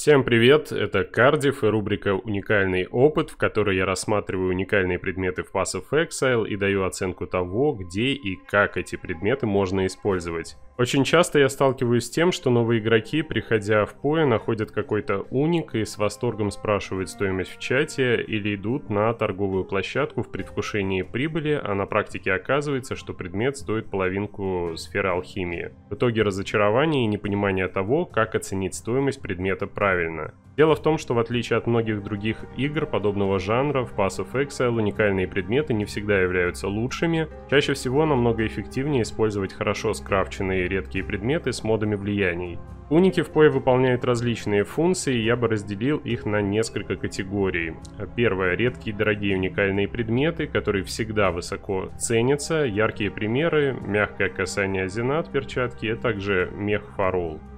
Всем привет, это Кардив и рубрика «Уникальный опыт», в которой я рассматриваю уникальные предметы в Pass of Exile и даю оценку того, где и как эти предметы можно использовать. Очень часто я сталкиваюсь с тем, что новые игроки, приходя в пое, находят какой-то уник и с восторгом спрашивают стоимость в чате или идут на торговую площадку в предвкушении прибыли, а на практике оказывается, что предмет стоит половинку сферы алхимии. В итоге разочарование и непонимание того, как оценить стоимость предмета правильно. Дело в том, что в отличие от многих других игр подобного жанра, в Pass of Exile уникальные предметы не всегда являются лучшими. Чаще всего намного эффективнее использовать хорошо скрафченные редкие предметы с модами влияний. Уники в PoE выполняют различные функции, я бы разделил их на несколько категорий. Первое – редкие дорогие уникальные предметы, которые всегда высоко ценятся. Яркие примеры – мягкое касание Зенат перчатки, а также мех Фарул. А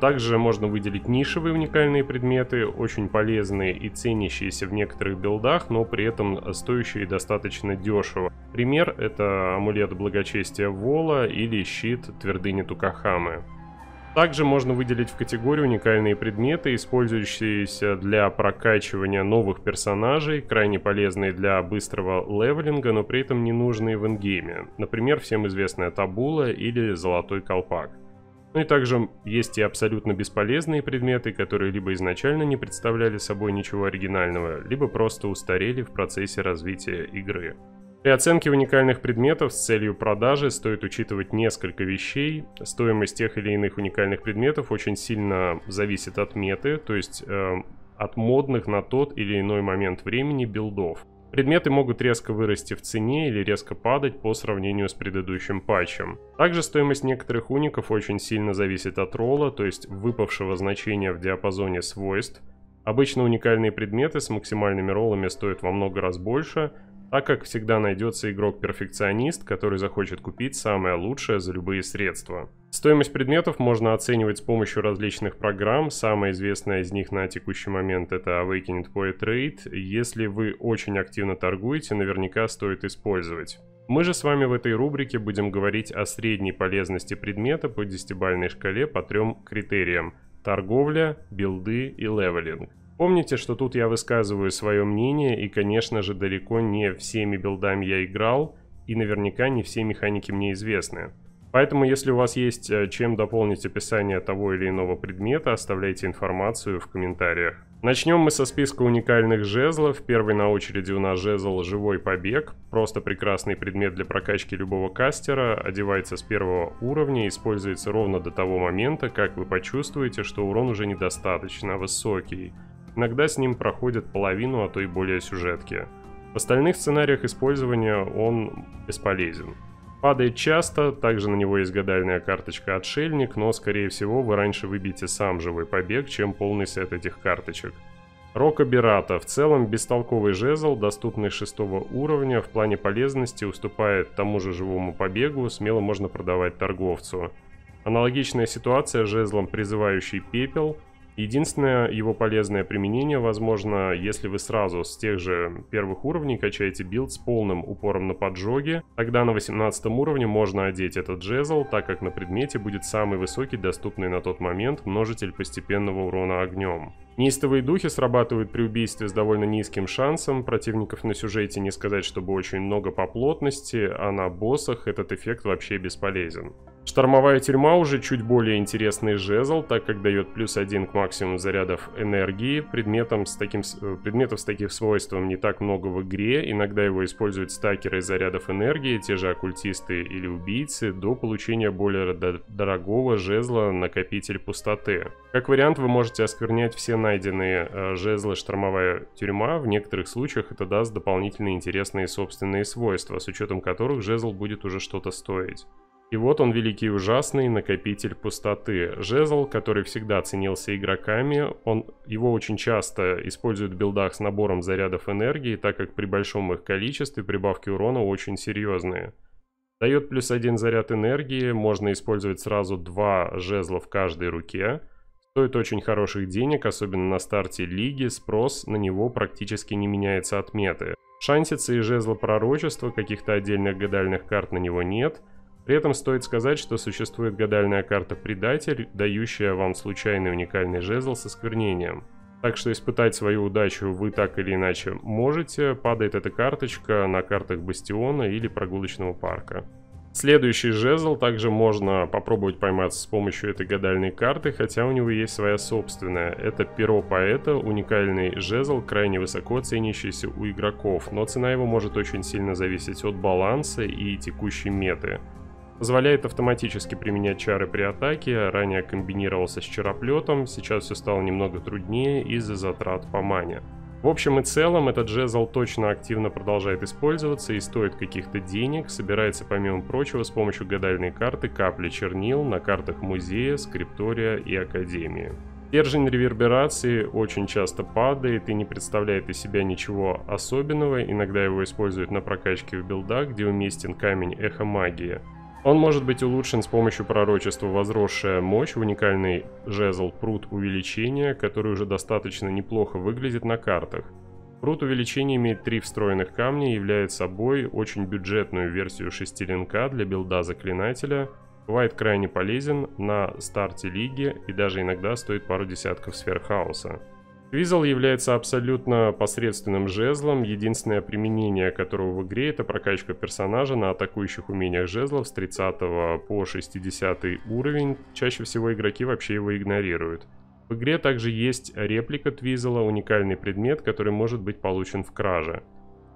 также можно выделить нишевые уникальные предметы, очень полезные и ценящиеся в некоторых билдах, но при этом стоящие достаточно дешево. Пример это амулет благочестия Вола или щит твердыни Тукахамы. Также можно выделить в категорию уникальные предметы, использующиеся для прокачивания новых персонажей, крайне полезные для быстрого левелинга, но при этом не нужные в ингейме. Например, всем известная табула или золотой колпак. Ну и также есть и абсолютно бесполезные предметы, которые либо изначально не представляли собой ничего оригинального, либо просто устарели в процессе развития игры. При оценке уникальных предметов с целью продажи стоит учитывать несколько вещей. Стоимость тех или иных уникальных предметов очень сильно зависит от меты, то есть э, от модных на тот или иной момент времени билдов. Предметы могут резко вырасти в цене или резко падать по сравнению с предыдущим патчем. Также стоимость некоторых уников очень сильно зависит от ролла, то есть выпавшего значения в диапазоне свойств. Обычно уникальные предметы с максимальными роллами стоят во много раз больше, так как всегда найдется игрок-перфекционист, который захочет купить самое лучшее за любые средства. Стоимость предметов можно оценивать с помощью различных программ. Самая известная из них на текущий момент это Awakened Poet Rate. Если вы очень активно торгуете, наверняка стоит использовать. Мы же с вами в этой рубрике будем говорить о средней полезности предмета по десятибальной шкале по трем критериям. Торговля, билды и левелинг. Помните, что тут я высказываю свое мнение, и, конечно же, далеко не всеми билдами я играл, и наверняка не все механики мне известны. Поэтому, если у вас есть э, чем дополнить описание того или иного предмета, оставляйте информацию в комментариях. Начнем мы со списка уникальных жезлов. Первый на очереди у нас жезл «Живой побег». Просто прекрасный предмет для прокачки любого кастера. Одевается с первого уровня и используется ровно до того момента, как вы почувствуете, что урон уже недостаточно высокий. Иногда с ним проходит половину, а то и более сюжетки. В остальных сценариях использования он бесполезен. Падает часто, также на него есть гадальная карточка «Отшельник», но, скорее всего, вы раньше выбьете сам живой побег, чем полный сет этих карточек. Рока Бирата. В целом, бестолковый жезл, доступный шестого уровня, в плане полезности уступает тому же живому побегу, смело можно продавать торговцу. Аналогичная ситуация с жезлом, призывающий пепел – Единственное его полезное применение возможно, если вы сразу с тех же первых уровней качаете билд с полным упором на поджоги, тогда на 18 уровне можно одеть этот жезл, так как на предмете будет самый высокий доступный на тот момент множитель постепенного урона огнем. Неистовые духи срабатывают при убийстве с довольно низким шансом, противников на сюжете не сказать, чтобы очень много по плотности, а на боссах этот эффект вообще бесполезен. Штормовая тюрьма уже чуть более интересный жезл, так как дает плюс один к максимуму зарядов энергии. Предметом с таким, э, предметов с таким свойством не так много в игре, иногда его используют стакеры зарядов энергии, те же оккультисты или убийцы, до получения более дорогого жезла накопитель пустоты. Как вариант вы можете осквернять все найденные э, жезлы штормовая тюрьма, в некоторых случаях это даст дополнительные интересные собственные свойства, с учетом которых жезл будет уже что-то стоить. И вот он, великий ужасный, накопитель пустоты. Жезл, который всегда ценился игроками, он, его очень часто используют в билдах с набором зарядов энергии, так как при большом их количестве прибавки урона очень серьезные. Дает плюс один заряд энергии, можно использовать сразу два жезла в каждой руке. Стоит очень хороших денег, особенно на старте лиги, спрос на него практически не меняется от меты. Шансицы и жезла пророчества, каких-то отдельных гадальных карт на него нет – При этом стоит сказать, что существует гадальная карта «Предатель», дающая вам случайный уникальный жезл со сквернением. Так что испытать свою удачу вы так или иначе можете, падает эта карточка на картах Бастиона или прогулочного парка. Следующий жезл также можно попробовать поймать с помощью этой гадальной карты, хотя у него есть своя собственная. Это перо поэта, уникальный жезл, крайне высоко ценящийся у игроков, но цена его может очень сильно зависеть от баланса и текущей меты. Позволяет автоматически применять чары при атаке, ранее комбинировался с чароплетом, сейчас все стало немного труднее из-за затрат по мане. В общем и целом, этот жезл точно активно продолжает использоваться и стоит каких-то денег, собирается помимо прочего с помощью гадальной карты капли чернил на картах музея, скриптория и академии. Стержень реверберации очень часто падает и не представляет из себя ничего особенного, иногда его используют на прокачке в билдах, где уместен камень эхо магии – он может быть улучшен с помощью пророчества «Возросшая мощь», уникальный жезл «Пруд увеличения», который уже достаточно неплохо выглядит на картах. Пруд увеличения имеет три встроенных камня и является собой очень бюджетную версию шестилинка для билда заклинателя. Бывает крайне полезен на старте лиги и даже иногда стоит пару десятков сфер хаоса. Квизл является абсолютно посредственным жезлом, единственное применение которого в игре это прокачка персонажа на атакующих умениях жезлов с 30 по 60 уровень, чаще всего игроки вообще его игнорируют. В игре также есть реплика Твизела, уникальный предмет, который может быть получен в краже.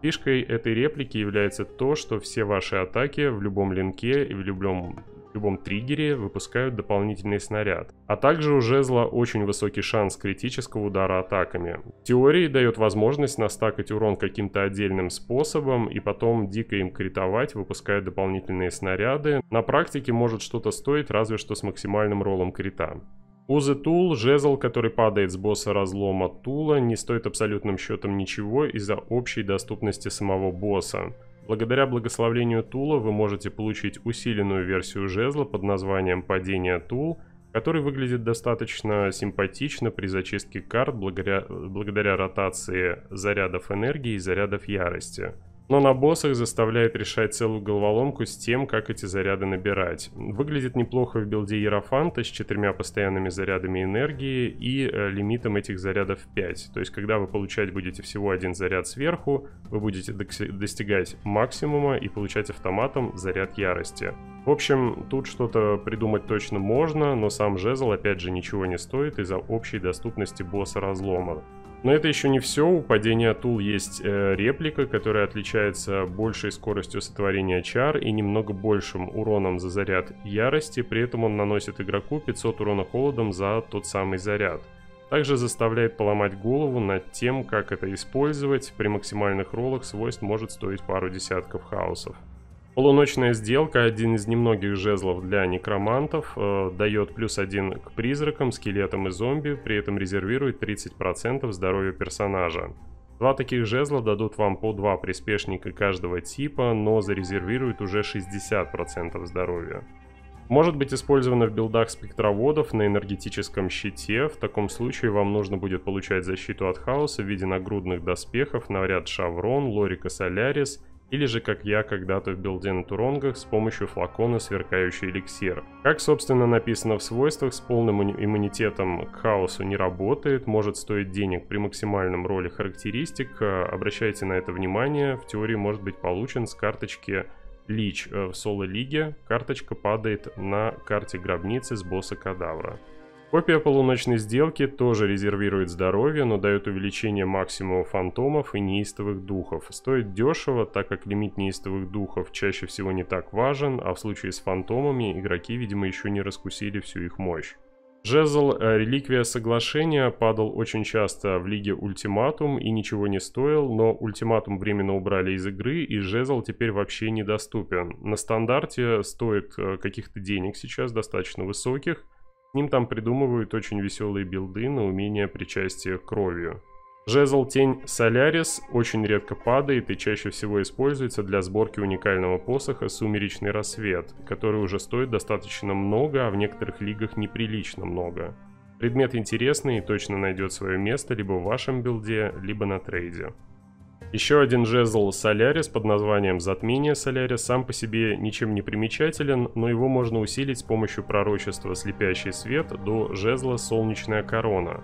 Фишкой этой реплики является то, что все ваши атаки в любом линке и в любом любом триггере выпускают дополнительный снаряд. А также у жезла очень высокий шанс критического удара атаками. В теории дает возможность настакать урон каким-то отдельным способом и потом дико им критовать, выпуская дополнительные снаряды. На практике может что-то стоить, разве что с максимальным роллом крита. Узы Тул, жезл, который падает с босса разлома Тула, не стоит абсолютным счетом ничего из-за общей доступности самого босса. Благодаря благословлению Тула вы можете получить усиленную версию жезла под названием «Падение Тул», который выглядит достаточно симпатично при зачистке карт благодаря, благодаря ротации зарядов энергии и зарядов ярости но на боссах заставляет решать целую головоломку с тем, как эти заряды набирать. Выглядит неплохо в билде Ерофанта с четырьмя постоянными зарядами энергии и э, лимитом этих зарядов 5. То есть, когда вы получать будете всего один заряд сверху, вы будете достигать максимума и получать автоматом заряд ярости. В общем, тут что-то придумать точно можно, но сам жезл опять же ничего не стоит из-за общей доступности босса разлома. Но это еще не все. У падения Тул есть э, реплика, которая отличается большей скоростью сотворения чар и немного большим уроном за заряд ярости. При этом он наносит игроку 500 урона холодом за тот самый заряд. Также заставляет поломать голову над тем, как это использовать. При максимальных роллах свойств может стоить пару десятков хаосов. Полуночная сделка, один из немногих жезлов для некромантов, э, дает плюс один к призракам, скелетам и зомби, при этом резервирует 30% здоровья персонажа. Два таких жезла дадут вам по два приспешника каждого типа, но зарезервируют уже 60% здоровья. Может быть использовано в билдах спектроводов на энергетическом щите. В таком случае вам нужно будет получать защиту от хаоса в виде нагрудных доспехов, наряд Шаврон, Лорика Солярис или же как я когда-то в билде на Туронгах с помощью флакона сверкающий эликсир. Как собственно написано в свойствах, с полным иммунитетом к хаосу не работает, может стоить денег при максимальном ролле характеристик, э, обращайте на это внимание, в теории может быть получен с карточки Лич э, в соло-лиге, карточка падает на карте гробницы с босса кадавра. Копия полуночной сделки тоже резервирует здоровье, но дает увеличение максимума фантомов и неистовых духов. Стоит дешево, так как лимит неистовых духов чаще всего не так важен, а в случае с фантомами игроки, видимо, еще не раскусили всю их мощь. Жезл э, Реликвия Соглашения падал очень часто в Лиге Ультиматум и ничего не стоил, но Ультиматум временно убрали из игры и Жезл теперь вообще недоступен. На стандарте стоит э, каких-то денег сейчас, достаточно высоких, с ним там придумывают очень веселые билды на умение причастия кровью. Жезл Тень Солярис очень редко падает и чаще всего используется для сборки уникального посоха Сумеречный Рассвет, который уже стоит достаточно много, а в некоторых лигах неприлично много. Предмет интересный и точно найдет свое место либо в вашем билде, либо на трейде. Еще один жезл Солярис под названием Затмение Солярис сам по себе ничем не примечателен, но его можно усилить с помощью пророчества Слепящий Свет до жезла Солнечная Корона.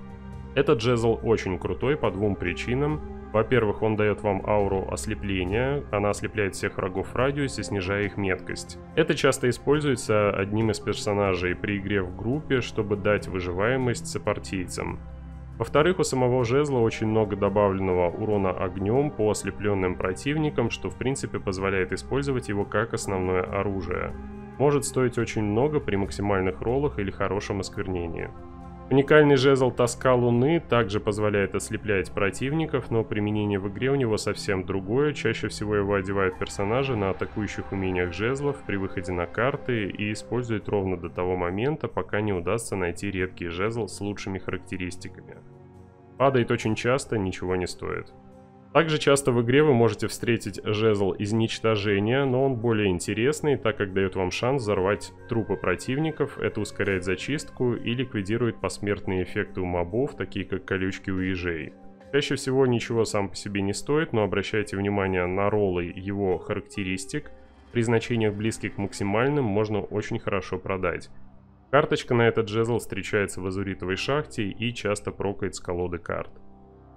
Этот жезл очень крутой по двум причинам. Во-первых, он дает вам ауру ослепления, она ослепляет всех врагов в радиусе, снижая их меткость. Это часто используется одним из персонажей при игре в группе, чтобы дать выживаемость сопартийцам. Во-вторых, у самого жезла очень много добавленного урона огнем по ослепленным противникам, что в принципе позволяет использовать его как основное оружие. Может стоить очень много при максимальных роллах или хорошем осквернении. Уникальный жезл Тоска Луны также позволяет ослеплять противников, но применение в игре у него совсем другое. Чаще всего его одевают персонажи на атакующих умениях жезлов при выходе на карты и используют ровно до того момента, пока не удастся найти редкий жезл с лучшими характеристиками. Падает очень часто, ничего не стоит. Также часто в игре вы можете встретить жезл изничтожения, но он более интересный, так как дает вам шанс взорвать трупы противников, это ускоряет зачистку и ликвидирует посмертные эффекты у мобов, такие как колючки у ежей. Чаще всего ничего сам по себе не стоит, но обращайте внимание на роллы его характеристик. При значениях близких к максимальным можно очень хорошо продать. Карточка на этот жезл встречается в азуритовой шахте и часто прокает с колоды карт.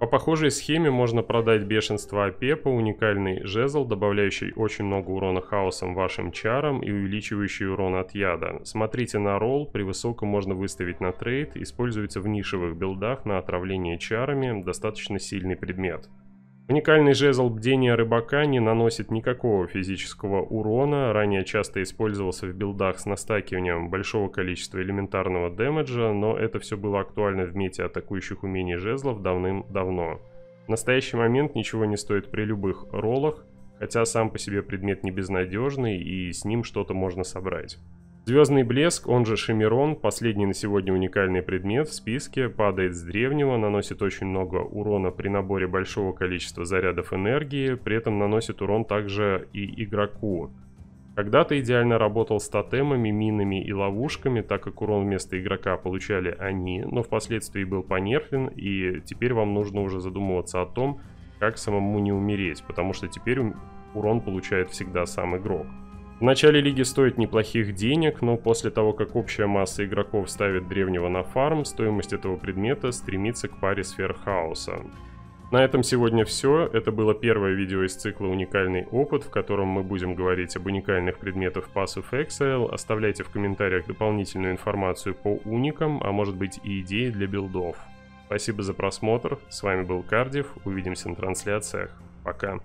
По похожей схеме можно продать бешенство Апепа, уникальный жезл, добавляющий очень много урона хаосом вашим чарам и увеличивающий урон от яда. Смотрите на ролл, при высоком можно выставить на трейд, используется в нишевых билдах на отравление чарами, достаточно сильный предмет. Уникальный жезл бдения рыбака не наносит никакого физического урона, ранее часто использовался в билдах с настакиванием большого количества элементарного дэмэджа, но это все было актуально в мете атакующих умений жезлов давным-давно. В настоящий момент ничего не стоит при любых роллах, хотя сам по себе предмет не безнадежный и с ним что-то можно собрать. Звездный блеск, он же Шимерон, последний на сегодня уникальный предмет в списке, падает с древнего, наносит очень много урона при наборе большого количества зарядов энергии, при этом наносит урон также и игроку. Когда-то идеально работал с тотемами, минами и ловушками, так как урон вместо игрока получали они, но впоследствии был понерфлен, и теперь вам нужно уже задумываться о том, как самому не умереть, потому что теперь урон получает всегда сам игрок. В начале лиги стоит неплохих денег, но после того, как общая масса игроков ставит древнего на фарм, стоимость этого предмета стремится к паре сфер хаоса. На этом сегодня все. Это было первое видео из цикла «Уникальный опыт», в котором мы будем говорить об уникальных предметах Pass of Exile. Оставляйте в комментариях дополнительную информацию по уникам, а может быть и идеи для билдов. Спасибо за просмотр. С вами был Кардив. Увидимся на трансляциях. Пока.